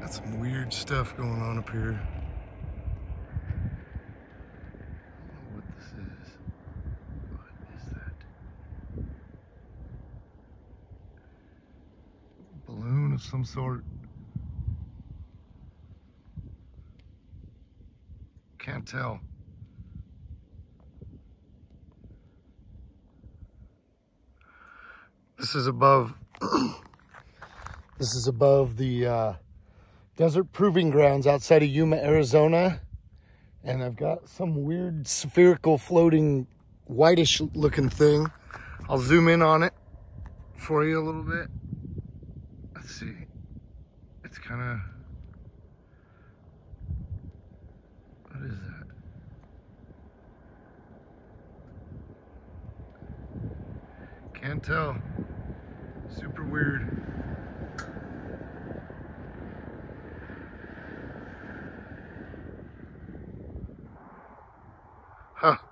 Got some weird stuff going on up here. What is that? Balloon of some sort. Can't tell. This is above this is above the uh, desert proving grounds outside of Yuma, Arizona. And I've got some weird spherical floating whitish looking thing. I'll zoom in on it for you a little bit. Let's see. It's kind of, what is that? Can't tell. Super weird. Huh.